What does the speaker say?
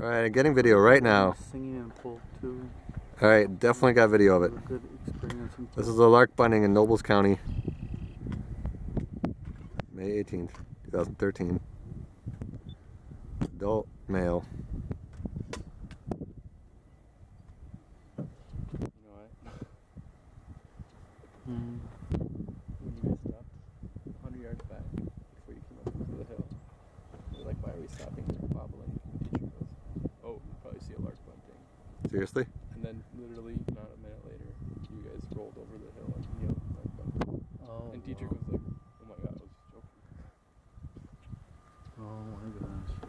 All right, getting video right now. Singing in full too. All right, definitely got video of it. This is the lark bunting in Nobles County, May 18th, 2013. Adult male. You know what? Mm. Seriously? And then literally not a minute later, you guys rolled over the hill and yelled like Oh. And Dietrich wow. was like, "Oh my god, I was joking." Oh my gosh.